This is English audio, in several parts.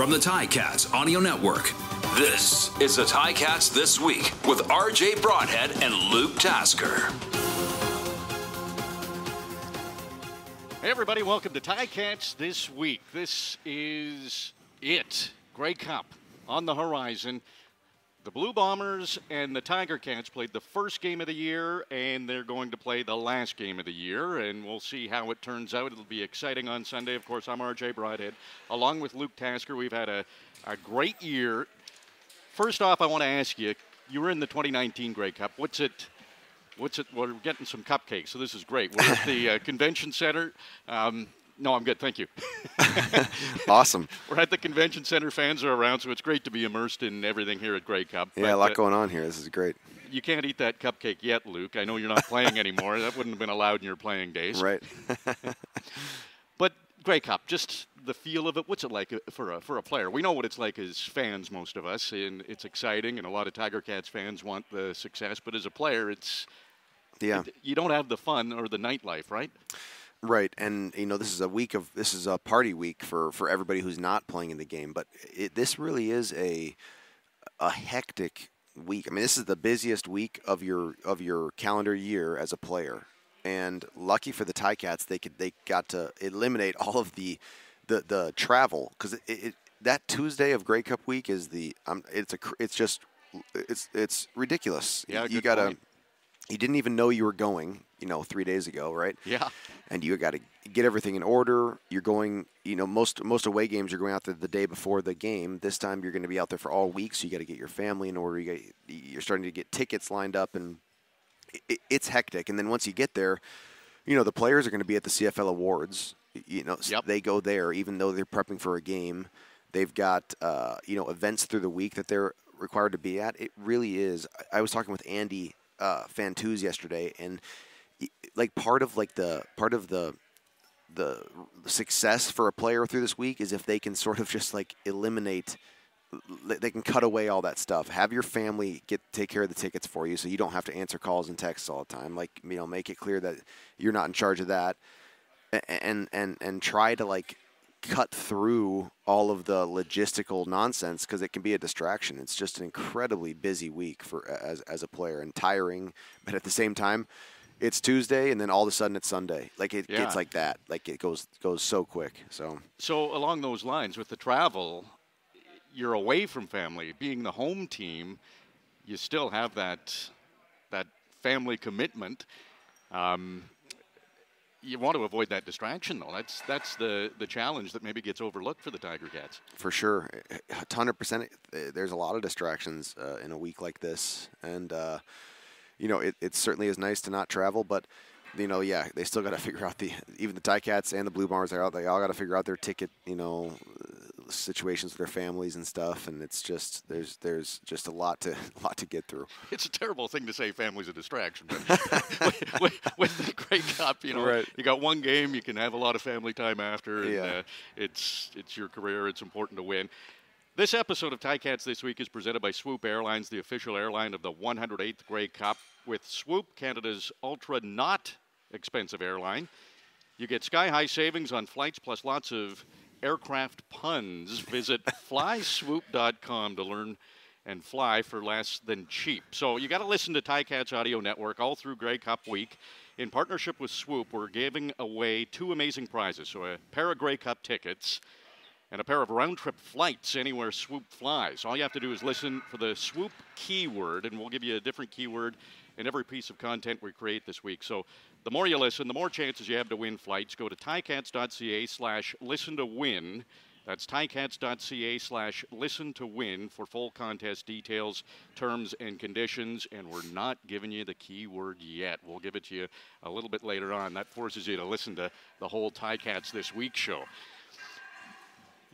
from the Ticats Audio Network. This is the Ticats This Week with RJ Broadhead and Luke Tasker. Hey everybody, welcome to Ticats This Week. This is it. Grey Cup on the horizon. The Blue Bombers and the Tiger Cats played the first game of the year, and they're going to play the last game of the year, and we'll see how it turns out. It'll be exciting on Sunday. Of course, I'm RJ Broadhead. Along with Luke Tasker, we've had a, a great year. First off, I want to ask you you were in the 2019 Grey Cup. What's it? What's it? Well, we're getting some cupcakes, so this is great. We're at the uh, convention center. Um, no, I'm good. Thank you. awesome. We're at the convention center. Fans are around, so it's great to be immersed in everything here at Grey Cup. Yeah, but, a lot uh, going on here. This is great. You can't eat that cupcake yet, Luke. I know you're not playing anymore. that wouldn't have been allowed in your playing days. Right. but Grey Cup, just the feel of it. What's it like uh, for a for a player? We know what it's like as fans, most of us, and it's exciting, and a lot of Tiger Cats fans want the success. But as a player, it's yeah, it, you don't have the fun or the nightlife, right? Right, and you know this is a week of this is a party week for for everybody who's not playing in the game. But it, this really is a a hectic week. I mean, this is the busiest week of your of your calendar year as a player. And lucky for the Ticats, they could they got to eliminate all of the the the travel because it, it, that Tuesday of Grey Cup week is the um, it's a it's just it's it's ridiculous. Yeah, you got to you didn't even know you were going, you know, three days ago, right? Yeah. And you got to get everything in order. You're going, you know, most most away games you're going out there the day before the game. This time you're going to be out there for all week, so you got to get your family in order. You got, you're starting to get tickets lined up, and it, it's hectic. And then once you get there, you know, the players are going to be at the CFL Awards. You know, yep. they go there even though they're prepping for a game. They've got uh, you know events through the week that they're required to be at. It really is. I was talking with Andy uh, Fantuz yesterday, and like part of like the part of the the success for a player through this week is if they can sort of just like eliminate they can cut away all that stuff. Have your family get take care of the tickets for you so you don't have to answer calls and texts all the time. Like you know make it clear that you're not in charge of that and and and try to like cut through all of the logistical nonsense because it can be a distraction. It's just an incredibly busy week for as as a player and tiring, but at the same time, it's Tuesday and then all of a sudden it's Sunday. Like it yeah. gets like that. Like it goes goes so quick. So so along those lines with the travel, you're away from family. Being the home team, you still have that that family commitment. Um, you want to avoid that distraction, though. That's that's the the challenge that maybe gets overlooked for the Tiger Cats. For sure, hundred percent. There's a lot of distractions uh, in a week like this, and uh, you know it, it certainly is nice to not travel, but you know, yeah, they still got to figure out the even the Ticats and the Blue Bombers. They all they all got to figure out their ticket, you know, situations with their families and stuff, and it's just there's there's just a lot to a lot to get through. It's a terrible thing to say family's a distraction, but with, with, with, the Grey Cup, you know, right. you got one game, you can have a lot of family time after, and yeah. uh, it's it's your career, it's important to win. This episode of Ticats this week is presented by Swoop Airlines, the official airline of the 108th Grey Cup. With Swoop, Canada's ultra not expensive airline, you get sky high savings on flights plus lots of aircraft puns. Visit flyswoop.com to learn and fly for less than cheap. So you got to listen to Ticats Audio Network all through Grey Cup week. In partnership with Swoop, we're giving away two amazing prizes. So a pair of Grey Cup tickets and a pair of round trip flights anywhere Swoop flies. All you have to do is listen for the Swoop keyword, and we'll give you a different keyword in every piece of content we create this week. So the more you listen, the more chances you have to win flights. Go to ticats.ca slash listen to win. That's ticats.ca slash listen to win for full contest details, terms, and conditions. And we're not giving you the keyword yet. We'll give it to you a little bit later on. That forces you to listen to the whole Ticats This Week show.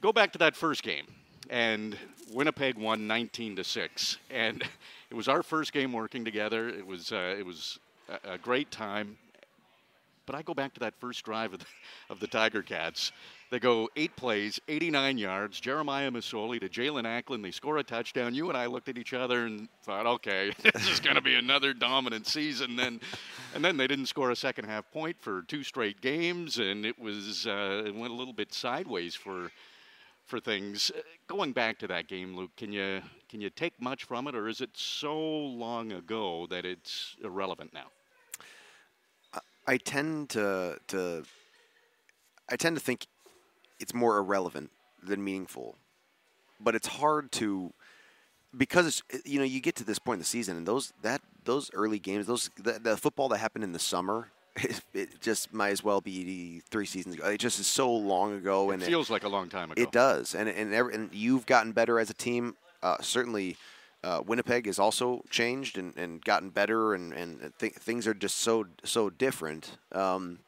Go back to that first game. And Winnipeg won 19 to 6. And it was our first game working together. It was, uh, it was a, a great time. But I go back to that first drive of the, of the Tiger Cats. They go eight plays, 89 yards. Jeremiah Masoli to Jaelon Acklin. They score a touchdown. You and I looked at each other and thought, okay, this is going to be another dominant season. Then, and then they didn't score a second half point for two straight games, and it was uh, it went a little bit sideways for for things. Uh, going back to that game, Luke, can you can you take much from it, or is it so long ago that it's irrelevant now? I tend to to I tend to think it's more irrelevant than meaningful, but it's hard to because you know you get to this point in the season and those that those early games, those the, the football that happened in the summer it, it, just might as well be three seasons ago. It just is so long ago, it and feels it, feels like a long time ago. It does, and and every, and you've gotten better as a team. Uh, certainly, uh, Winnipeg has also changed and, and gotten better, and and th- things are just so so different. Um,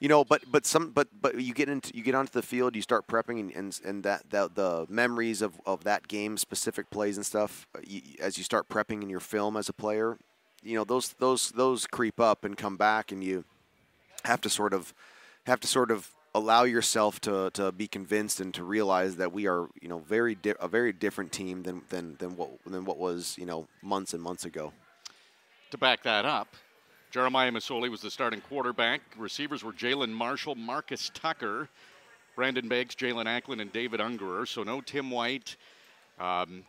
you know, but but some but but you get into you get onto the field, you start prepping, and and, and that, that the memories of, of that game, specific plays and stuff, uh, you, as you start prepping in your film as a player, you know those those those creep up and come back, and you have to sort of have to sort of allow yourself to, to be convinced and to realize that we are you know very a very different team than, than than what than what was you know months and months ago. To back that up, Jeremiah Masoli was the starting quarterback. Receivers were Jalen Marshall, Marcus Tucker, Brandon Beggs, Jaelon Acklin, and David Ungerer. So no Tim White. Um,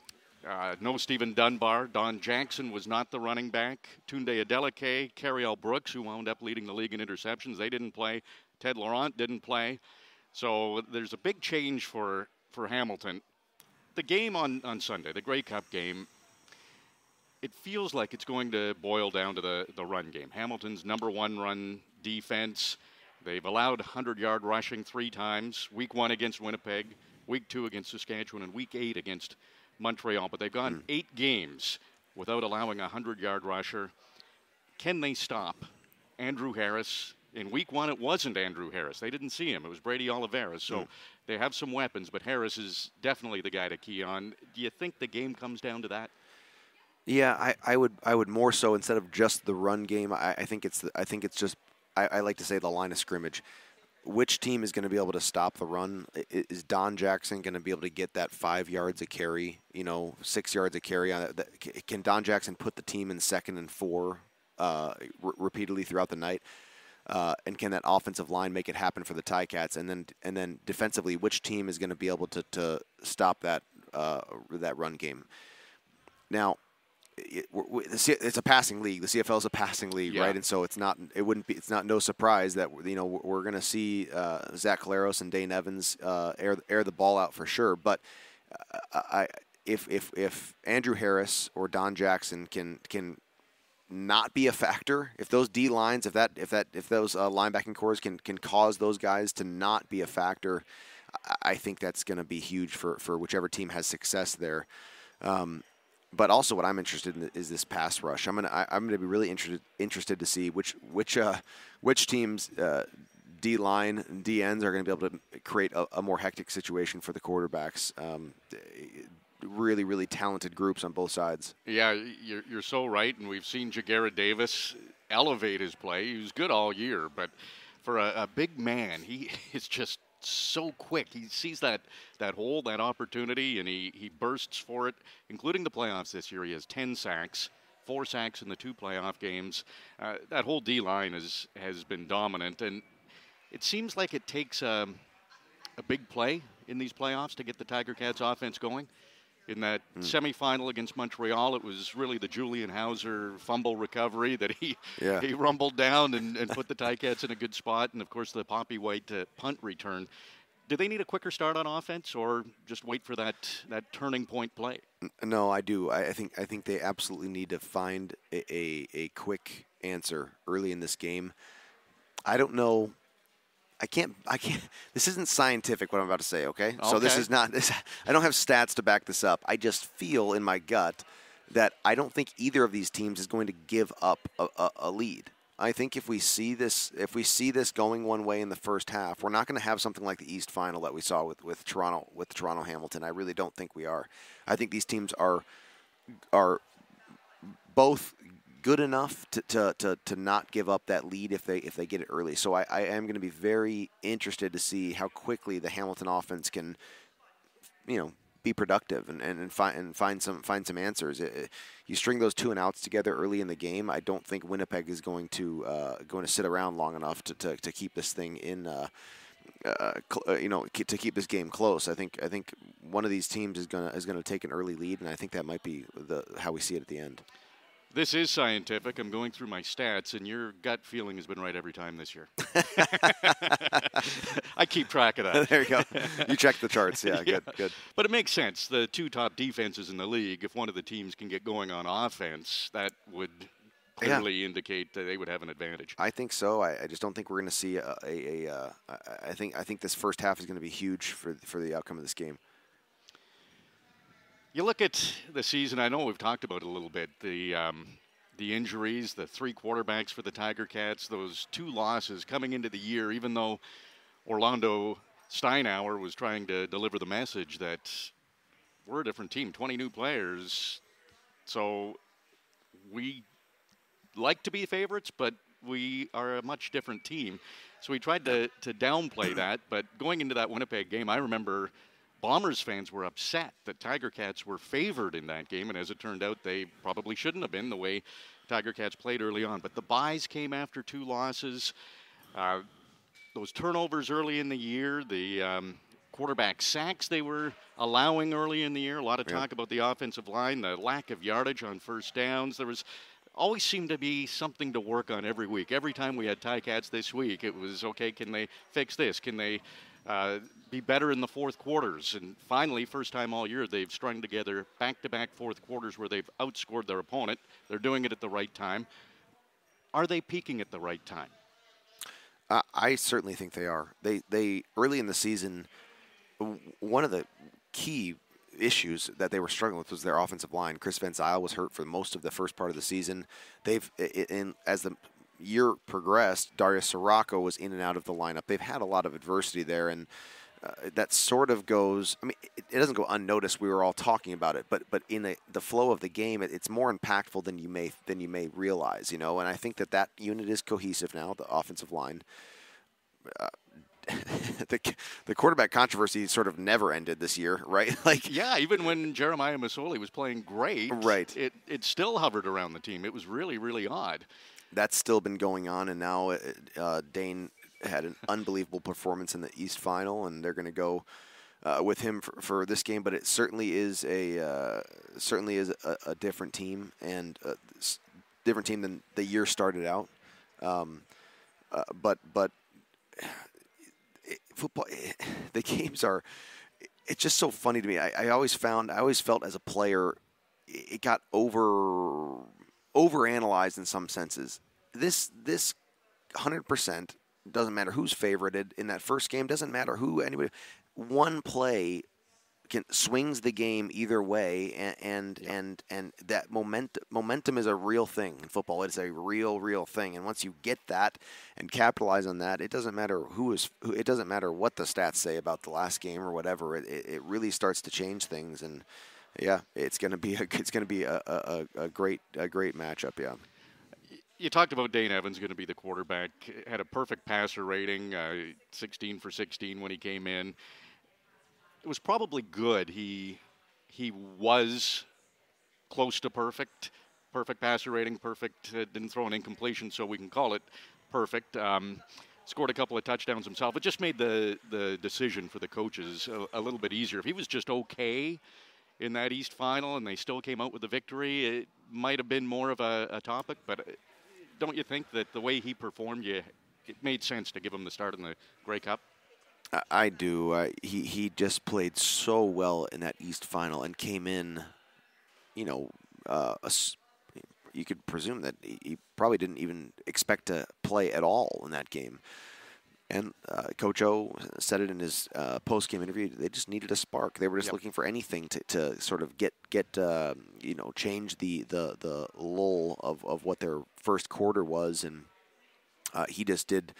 uh, no Steven Dunbar. Don Jackson was not the running back. Tunde Adeleke, L. Brooks, who wound up leading the league in interceptions, they didn't play. Ted Laurent didn't play. So there's a big change for, for Hamilton. The game on, on Sunday, the Grey Cup game, it feels like it's going to boil down to the, the run game. Hamilton's number one run defense. They've allowed 100 yard rushing three times week one against Winnipeg, week two against Saskatchewan, and week eight against Montreal, but they've gone mm. eight games without allowing a 100 yard rusher. Can they stop Andrew Harris? In week one, it wasn't Andrew Harris. They didn't see him. It was Brady Oliveira. So mm. they have some weapons, but Harris is definitely the guy to key on. Do you think the game comes down to that? Yeah, I, I would I would more so instead of just the run game. I, I think it's the, I think it's just I, I like to say the line of scrimmage which team is going to be able to stop the run? Is Don Jackson going to be able to get that five yards a carry? You know, six yards a carry? Can Don Jackson put the team in second and four uh, repeatedly throughout the night? Uh, and can that offensive line make it happen for the Ticats? And then, and then defensively, which team is going to be able to, to stop that uh, that run game? Now, it, it's a passing league. The CFL is a passing league, yeah. right? And so it's not it wouldn't be it's not no surprise that you know we're going to see uh, Zach Collaros and Dane Evans uh, air air the ball out for sure. But uh, I if if if Andrew Harris or Don Jackson can can not be a factor, if those D lines, if that if that if those uh, linebacking corps can can cause those guys to not be a factor, I think that's going to be huge for for whichever team has success there. Um, but also what I'm interested in is this pass rush. I'm gonna I, am gonna be really interested interested to see which which uh, which teams uh, D line and D ends are going to be able to create a, a, more hectic situation for the quarterbacks. Um, really really talented groups on both sides. Yeah, you're, you're so right, and we've seen Ja'Gared Davis elevate his play. He was good all year, but for a, a big man, he is just so quick. He sees that that hole, that opportunity, and he he bursts for it, including the playoffs this year. He has ten sacks, four sacks in the two playoff games. Uh, that whole D line has has been dominant, and it seems like it takes a, a big play in these playoffs to get the Tiger Cats offense going in that mm. semifinal against Montreal. It was really the Julian Howsare fumble recovery that he yeah. he rumbled down and, and put the Ticats in a good spot, and of course the Papi White uh, punt return. Do they need a quicker start on offense, or just wait for that that turning point play? No, I do. I think I think they absolutely need to find a, a, a quick answer early in this game. I don't know I can't. I can't. This isn't scientific. What I'm about to say. Okay. okay. So this is not. This, I don't have stats to back this up. I just feel in my gut that I don't think either of these teams is going to give up a, a, a lead. I think if we see this, if we see this going one way in the first half, we're not going to have something like the East Final that we saw with, with Toronto with Toronto Hamilton. I really don't think we are. I think these teams are are both good enough to, to, to, to not give up that lead if they if they get it early. So I, I am going to be very interested to see how quickly the Hamilton offense can, you know, be productive and, and, and find and find some find some answers. It, you string those two and outs together early in the game. I don't think Winnipeg is going to uh, going to sit around long enough to, to, to keep this thing in. Uh, uh, uh, you know, to keep this game close. I think I think one of these teams is gonna is gonna take an early lead, and I think that might be the how we see it at the end. This is scientific. I'm going through my stats, and your gut feeling has been right every time this year. I keep track of that. there you go. You check the charts. Yeah, good, good. But it makes sense. The two top defenses in the league, if one of the teams can get going on offense, that would Yeah. clearly indicate that they would have an advantage. I think so. I, I just don't think we're going to see a. a, a uh, I- I think I think this first half is going to be huge for for the outcome of this game. You look at the season. I know we've talked about it a little bit. The um, the injuries, the three quarterbacks for the Tiger Cats, those two losses coming into the year. Even though Orlando Steinauer was trying to deliver the message that we're a different team, 20 new players, so we like to be favorites, but we are a much different team. So we tried to, to downplay that. But going into that Winnipeg game, I remember Bombers fans were upset that Tiger Cats were favored in that game. And as it turned out, they probably shouldn't have been the way Tiger Cats played early on. But the byes came after two losses. Uh, those turnovers early in the year, the um, quarterback sacks they were allowing early in the year. A lot of Yeah. talk about the offensive line, the lack of yardage on first downs. There was always seemed to be something to work on every week. Every time we had Ticats this week, it was okay. Can they fix this? Can they uh, be better in the fourth quarters? And finally, first time all year, they've strung together back-to-back fourth quarters where they've outscored their opponent. They're doing it at the right time. Are they peaking at the right time? Uh, I certainly think they are. They they early in the season, one of the key issues that they were struggling with was their offensive line. Chris Van Zyl was hurt for most of the first part of the season. They've in as the year progressed, Darius Ciraco was in and out of the lineup. They've had a lot of adversity there, and uh, that sort of goes. I mean, it, it doesn't go unnoticed. We were all talking about it, but but in the, the flow of the game, it, it's more impactful than you may than you may realize. You know, and I think that that unit is cohesive now. The offensive line. Uh, the the quarterback controversy sort of never ended this year, right? Like Yeah, even when Jeremiah Masoli was playing great, Right. It it still hovered around the team. It was really really odd. That's still been going on, and now uh, uh, Dane had an unbelievable performance in the East Final, and they're going to go uh, with him for, for this game. But it certainly is a uh, certainly is a, a different team and a s- different team than the year started out. Um, uh, but but it, football, the games are. It's just so funny to me. I, I always found, I always felt as a player, it got over overanalyzed in some senses. This this hundred percent doesn't matter who's favorited in that first game. Doesn't matter who anybody. One play can swings the game either way, and and and, and that moment momentum is a real thing in football. It's a real real thing, and once you get that and capitalize on that, it doesn't matter who is. Who, it doesn't matter what the stats say about the last game or whatever. It it, it really starts to change things, and yeah, it's gonna be a it's gonna be a, a, a a great a great matchup. Yeah. You talked about Dane Evans going to be the quarterback. Had a perfect passer rating, uh, 16 for 16 when he came in. It was probably good. He he was close to perfect, perfect passer rating, perfect. Uh, didn't throw an incompletion, so we can call it perfect. Um, scored a couple of touchdowns himself. It just made the the decision for the coaches a, a little bit easier. If he was just okay in that East final and they still came out with the victory, it might have been more of a, a topic. But uh, don't you think that the way he performed, you, it made sense to give him the start in the Grey Cup? I- do. Uh, he he just played so well in that East final and came in, you know, uh, a you could presume that he, he probably didn't even expect to play at all in that game. And uh, Coach O said it in his uh, post-game interview. They just needed a spark. They were just Yep. looking for anything to, to sort of get get uh, you know change the the the lull of, of what their first quarter was, and uh, he just did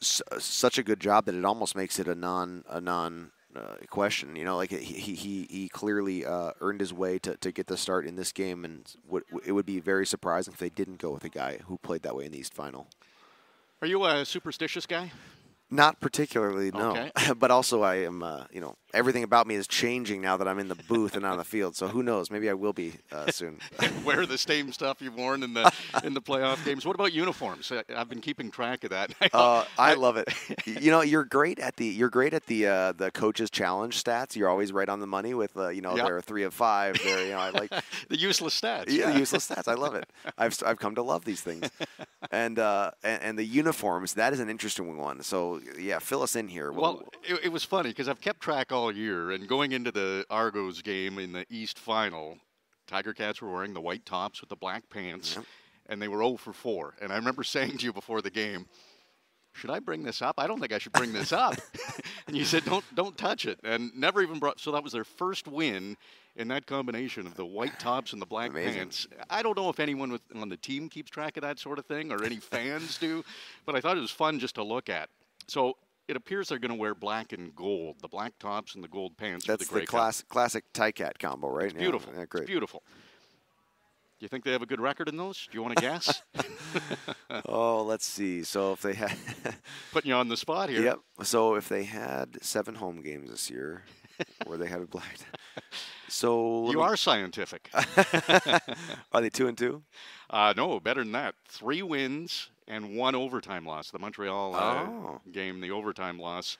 s- such a good job that it almost makes it a non a non uh, question. You know, like he he he, he clearly uh, earned his way to, to get the start in this game, and would, it would be very surprising if they didn't go with a guy who played that way in the East Final. Are you a superstitious guy? Not particularly, no. Okay. but also, I am. Uh, you know, everything about me is changing now that I'm in the booth and on the field. So who knows? Maybe I will be uh, soon. Wear the same stuff you've worn in the in the playoff games. What about uniforms? I- I've been keeping track of that. Uh, I love it. You know, you're great at the you're great at the uh, the coaches challenge stats. You're always right on the money with uh, you know Yep. they're three of five. They're you know I like the useless stats. yeah, the useless stats. I love it. I've I've come to love these things, and uh, and, and the uniforms. That is an interesting one. So yeah, fill us in here. Well, it, it was funny because I've kept track all year, and going into the Argos game in the East Final, Tiger Cats were wearing the white tops with the black pants, Yep. and they were 0 for 4. And I remember saying to you before the game, "Should I bring this up? I don't think I should bring this up." and you said, "Don't, don't touch it," and never even brought. So that was their first win in that combination of the white tops and the black Amazing. pants. I don't know if anyone with, on the team keeps track of that sort of thing or any fans do, but I thought it was fun just to look at. So it appears they're going to wear black and gold, the black tops and the gold pants. that's the, the class, classic Cat combo, right? Yeah, Beautiful. Yeah, It's great. beautiful. Do you think they have a good record in those? Do you want to guess? Oh, let's see. So if they had, Putting you on the spot here. yep. So if they had seven home games this year, where they had a black, so You me- are scientific. are they two and two? Uh, no, better than that. Three wins and one overtime loss. The Montreal uh, Oh. game, the overtime loss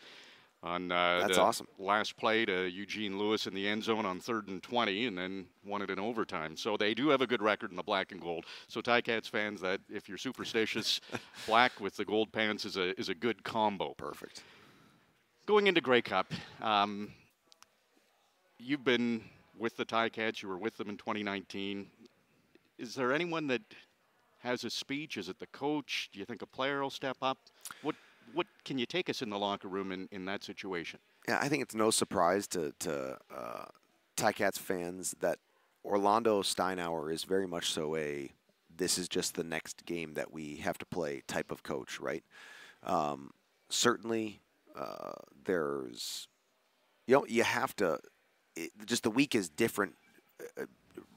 on uh, That's the awesome. last play to Eugene Lewis in the end zone on third and 20, and then won it in overtime. So they do have a good record in the black and gold. So Ticats fans, that if you're superstitious, black with the gold pants is a is a good combo. Perfect. Going into Grey Cup, um, you've been with the Ticats. You were with them in 2019. Is there anyone that has a speech? Is it the coach? Do you think a player will step up? What what can you take us in the locker room in, in that situation? Yeah, I think it's no surprise to to uh, Ticats fans that Orlando Steinauer is very much so a this is just the next game that we have to play type of coach, right? Um, certainly, uh, there's you know you have to it, just the week is different uh,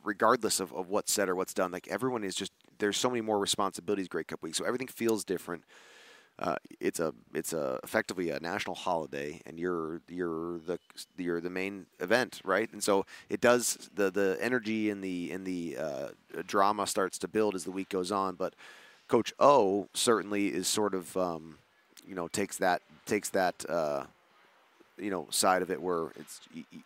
regardless of, of what's said or what's done like everyone is just there's so many more responsibilities Grey Cup week so everything feels different uh, it's a it's a effectively a national holiday, and you're you're the you're the main event, right? And so it does the the energy and the and the uh, drama starts to build as the week goes on. But Coach O certainly is sort of um, you know takes that takes that uh, you know side of it where it's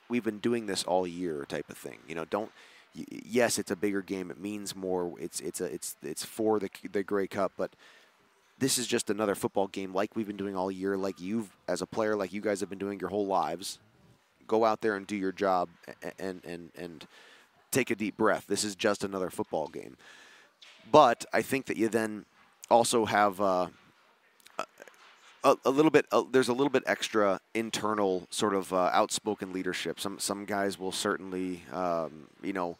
we've been doing this all year type of thing. You know, don't yes, it's a bigger game. It means more. It's it's a it's it's for the the Grey Cup, but this is just another football game like we've been doing all year, like you've as a player, like you guys have been doing your whole lives. Go out there and do your job, and and and take a deep breath. This is just another football game. But I think that you then also have uh, a, a little bit. There's a little bit extra internal sort of uh, outspoken leadership. Some some guys will certainly, um, you know,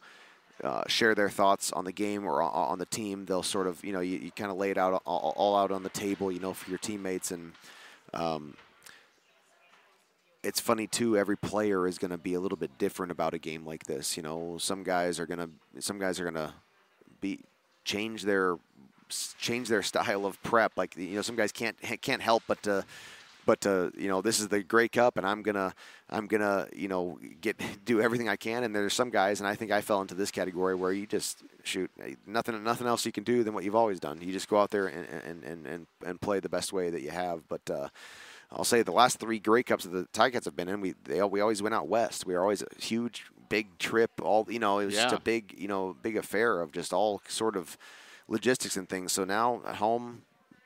uh, share their thoughts on the game or on, on the team. They'll sort of, you know, you, you kind of lay it out all, all out on the table, you know, for your teammates. And um, it's funny too. Every player is going to be a little bit different about a game like this. You know, some guys are going to, some guys are going to be change their change their style of prep. Like you know, some guys can't can't help but to but uh, you know this is the Grey Cup, and I'm gonna I'm gonna you know get do everything I can. And there's some guys, and I think I fell into this category where you just shoot nothing nothing else you can do than what you've always done. You just go out there and and and and, and play the best way that you have. But uh, I'll say the last three Grey Cups that the Ticats have been in, we they we always went out west. We were always a huge big trip. All you know, it was just a big you know big affair of just all sort of logistics and things. So now at home,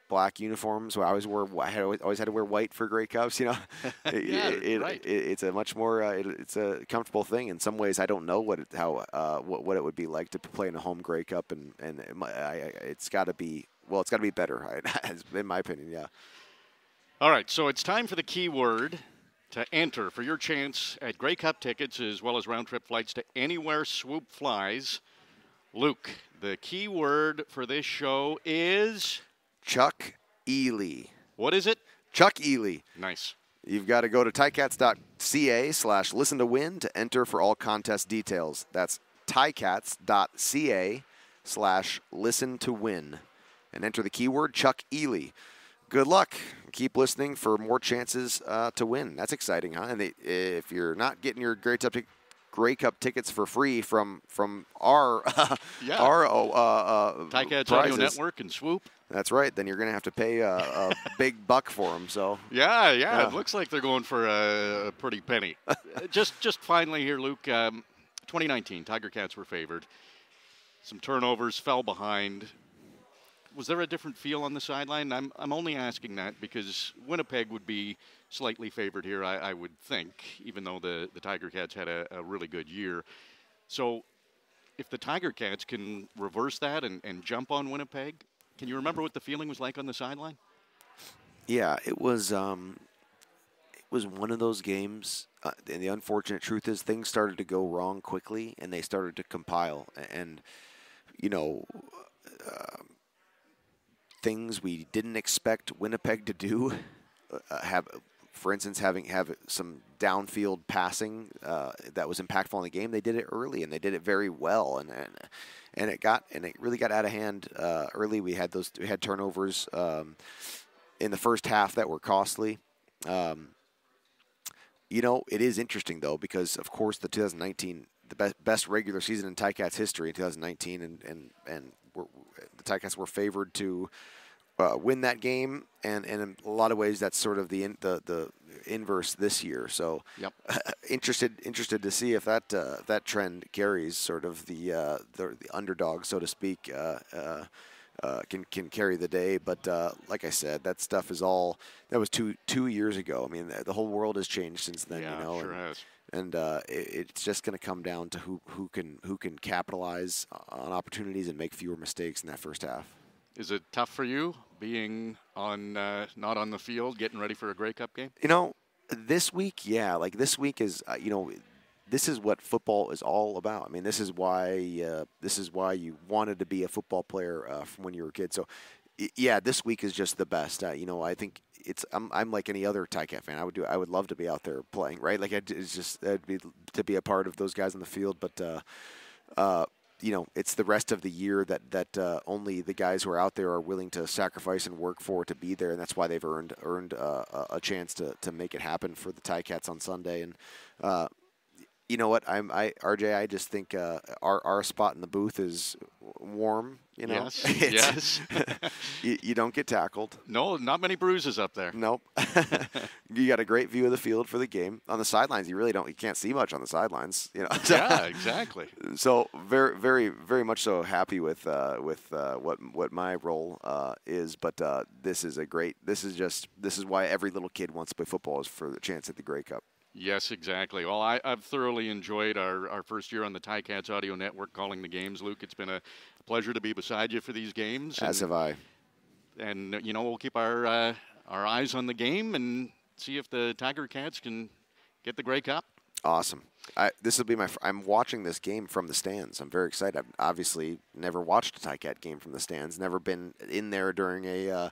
black uniforms. I always wore. I had always, always had to wear white for Grey Cups. You know, It- Yeah, it, right. it- it's a much more. Uh, it, it's a comfortable thing. In some ways, I don't know what it, how uh, what, what it would be like to play in a home Grey Cup, and and it, it's got to be. Well, it's got to be better, in my opinion. Yeah. All right, so it's time for the keyword to enter for your chance at Grey Cup tickets as well as round trip flights to anywhere Swoop flies. Luke, the key word for this show is Chuck Ealey. what is it? Chuck Ealey. Nice. You've got to go to ticats.ca slash listen to win to enter for all contest details. That's ticats.ca slash listen to win. And enter the keyword Chuck Ealey. good luck. Keep listening for more chances uh, to win. That's exciting, huh? And they, if you're not getting your Grey Cup, Grey Cup tickets for free from from our Yeah. our uh, uh, Ticats Audio prizes, Network and Swoop. That's right. Then you're going to have to pay a, a big buck for them. So Yeah, yeah, Yeah. It looks like they're going for a, pretty penny. Uh, just, just finally here, Luke. Um, 2019, Tiger Cats were favored. Some turnovers, fell behind. Was there a different feel on the sideline? I'm, I'm only asking that because Winnipeg would be slightly favored here, I, I would think, even though the, the Tiger Cats had a, a really good year. So, if the Tiger Cats can reverse that and, and jump on Winnipeg, can you remember what the feeling was like on the sideline? Yeah, it was. Um, it was one of those games, uh, and the unfortunate truth is things started to go wrong quickly, and they started to compile, and you know, uh, things we didn't expect Winnipeg to do. Uh, have, for instance, having have some downfield passing uh, that was impactful in the game. They did it early, and they did it very well, and and, and it got and it really got out of hand uh, early. We had those we had turnovers. Um, in the first half that were costly. Um, you know, it is interesting though because of course the 2019 the best best regular season in Ticats history in 2019, and and and the Ticats were favored to uh, win that game, and and in a lot of ways that's sort of the in, the the inverse this year. So Yep. interested interested to see if that uh, that trend carries sort of the uh, the, the underdog, so to speak. Uh, uh, uh, can can carry the day, but uh, like I said, that stuff is all that was two two years ago. I mean, the, the whole world has changed since then. Yeah, you know, sure and, has. and uh, it, it's just going to come down to who who can who can capitalize on opportunities and make fewer mistakes in that first half. Is it tough for you being on uh, not on the field, getting ready for a Grey Cup game? You know, this week, yeah, like this week is, uh, you know, this is what football is all about. I mean, this is why uh, this is why you wanted to be a football player uh, from when you were a kid. So, yeah, this week is just the best. Uh, you know, I think it's I'm, I'm like any other Ticat fan. I would do I would love to be out there playing, right? Like I'd, it's just that'd be to be a part of those guys on the field, but. You know, it's the rest of the year that that uh, only the guys who are out there are willing to sacrifice and work for to be there, and that's why they've earned earned uh, a- a chance to, to make it happen for the Ticats on Sunday. And uh, you know what, I'm I RJ, I just think uh, our our spot in the booth is warm. You know, Yes, yes. you, you don't get tackled. No, not many bruises up there. Nope. you got a great view of the field for the game. On the sidelines, you really don't. You can't see much on the sidelines. You know. yeah, exactly. so very, very, very much so happy with uh, with uh, what what my role uh, is. But uh, this is a great. This is just. This is why every little kid wants to play football is for the chance at the Grey Cup. Yes, exactly. Well, I, I've thoroughly enjoyed our, our first year on the Ticats Audio Network calling the games. Luke, it's been a pleasure to be beside you for these games. As and, have I. and, uh, you know, we'll keep our, uh, our eyes on the game and see if the Tiger Cats can get the Grey Cup. Awesome. I, this will be my. fr- I'm watching this game from the stands. I'm very excited. I've obviously never watched a Ticat game from the stands. Never been in there during a uh,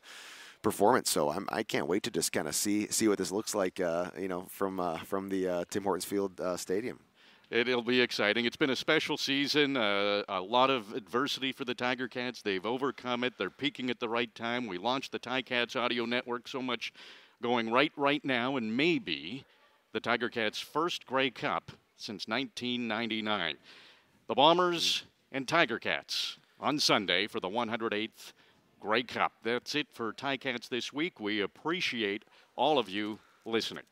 performance. So I'm. I can't wait to just kind of see see what this looks like. Uh, you know, from uh, from the uh, Tim Hortons Field uh, Stadium. It'll be exciting. It's been a special season, uh, a lot of adversity for the Tiger Cats. They've overcome it. They're peaking at the right time. We launched the Tiger Cats Audio Network, so much going right right now, and maybe the Tiger Cats' first Grey Cup since 1999. The Bombers and Tiger Cats on Sunday for the 108th Grey Cup. That's it for Ticats this week. We appreciate all of you listening.